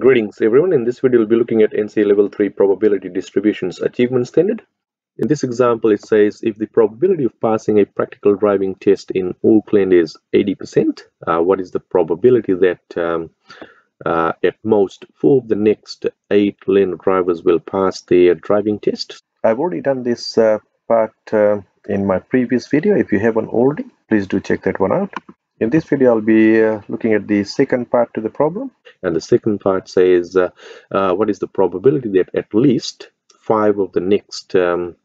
Greetings everyone, in this video we'll be looking at NCEA Level 3 Probability Distributions Achievement Standard. In this example it says if the probability of passing a practical driving test in Auckland is 80%, uh, what is the probability that um, uh, at most four of the next eight learner drivers will pass their driving test? I've already done this uh, part uh, in my previous video. If you haven't already, please do check that one out. In this video, I'll be uh, looking at the second part to the problem. And the second part says, uh, uh, what is the probability that at least five of the next um,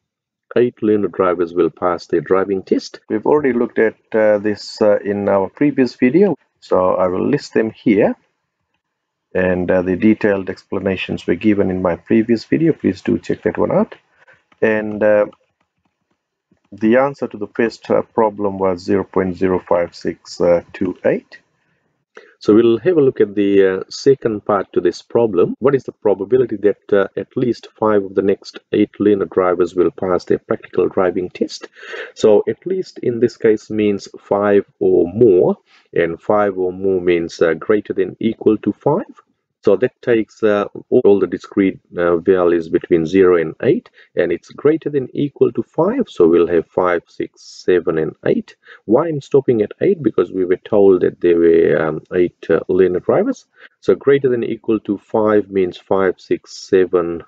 eight learner drivers will pass their driving test? We've already looked at uh, this uh, in our previous video, so I will list them here. And uh, the detailed explanations were given in my previous video. Please do check that one out. And the answer to the first uh, problem was 0.05628. So we'll have a look at the uh, second part to this problem. What is the probability that uh, at least five of the next eight learner drivers will pass their practical driving test? So at least in this case means five or more and five or more means uh, greater than equal to five. So that takes uh, all the discrete uh, values between 0 and 8 and it's greater than equal to 5. So we'll have 5, 6, 7 and 8. Why I'm stopping at 8? Because we were told that there were um, 8 uh, linear drivers. So greater than equal to 5 means 5, 6, 7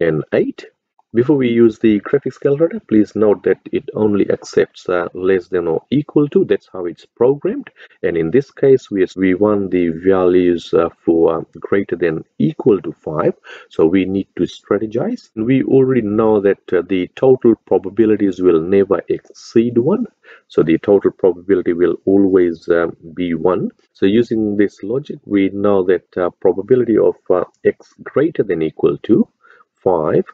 and 8. Before we use the graphics calculator, please note that it only accepts uh, less than or equal to. That's how it's programmed. And in this case, we, we want the values uh, for uh, greater than equal to 5. So we need to strategize. We already know that uh, the total probabilities will never exceed 1. So the total probability will always um, be 1. So using this logic, we know that uh, probability of x greater than equal to 5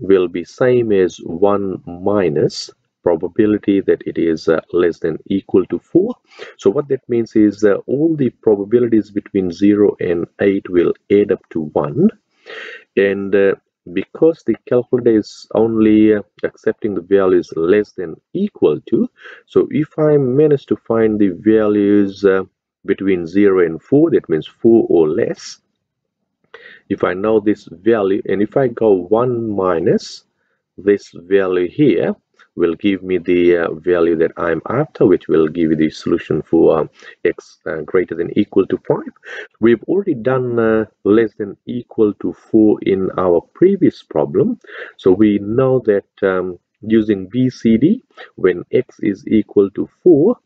will be same as 1 minus probability that it is uh, less than equal to 4 so what that means is uh, all the probabilities between 0 and 8 will add up to 1 and uh, because the calculator is only uh, accepting the values less than equal to so if I manage to find the values uh, between 0 and 4 that means 4 or less if I know this value and if I go 1 minus this value here will give me the uh, value that I'm after which will give you the solution for uh, x uh, greater than equal to 5 we've already done uh, less than equal to 4 in our previous problem. So we know that um, using BCD when x is equal to 4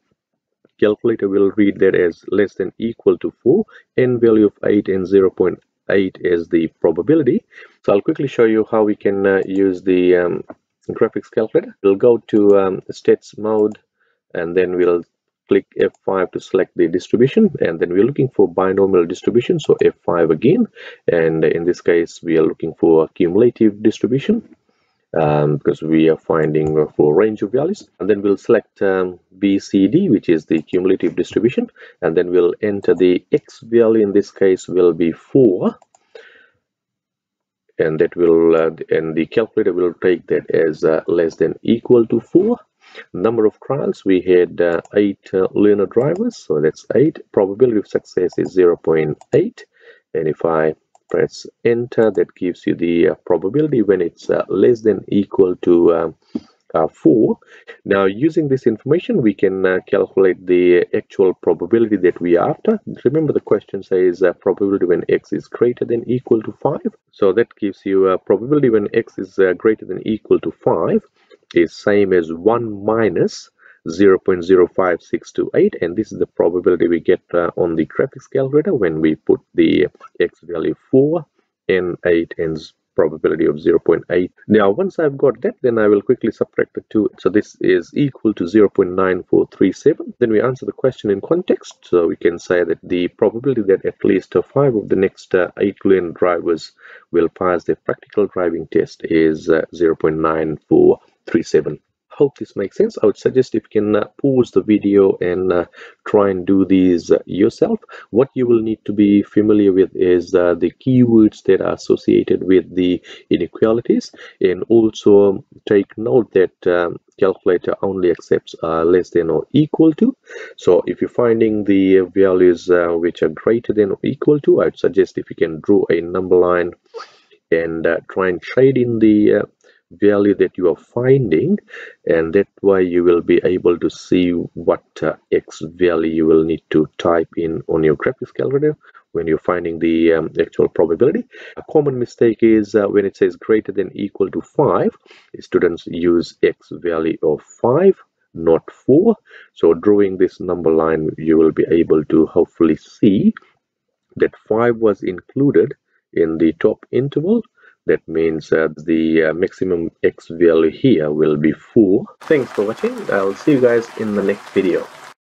calculator will read that as less than equal to 4 n value of 8 and 0 8 is the probability. So I'll quickly show you how we can uh, use the um, graphics calculator. We'll go to um, stats mode and then we'll click F5 to select the distribution and then we're looking for binomial distribution so F5 again and in this case we are looking for a cumulative distribution um, because we are finding a full range of values and then we'll select um, BCD which is the cumulative distribution and then we'll enter the X value. In this case will be 4 and that will uh, and the calculator will take that as uh, less than equal to 4 number of trials we had uh, 8 uh, learner drivers so that's 8 probability of success is 0.8 and if I press enter that gives you the uh, probability when it's uh, less than equal to uh, 4 now using this information we can uh, calculate the actual probability that we are after. Remember the question says uh, probability when x is greater than equal to 5 so that gives you a probability when x is uh, greater than equal to 5 is same as 1 minus 0.05628 and this is the probability we get uh, on the graphics calculator when we put the x value 4 and 8 and probability of 0.8 now once i've got that then i will quickly subtract the two. So this is equal to 0.9437 then we answer the question in context. So we can say that the probability that at least five of the next uh, eight lane drivers will pass their practical driving test is uh, 0.9437 hope this makes sense. I would suggest if you can uh, pause the video and uh, try and do these uh, yourself. What you will need to be familiar with is uh, the keywords that are associated with the inequalities and also take note that um, calculator only accepts less than or equal to. So if you're finding the values which are greater than or equal to i would suggest if you can draw a number line and try and shade in the value that you are finding and that way you will be able to see what uh, x value you will need to type in on your graphics calculator when you're finding the um, actual probability. A common mistake is uh, when it says greater than equal to 5 students use x value of 5 not 4 so drawing this number line you will be able to hopefully see that 5 was included in the top interval that means that the uh, maximum x value here will be 4 thanks for watching. I'll see you guys in the next video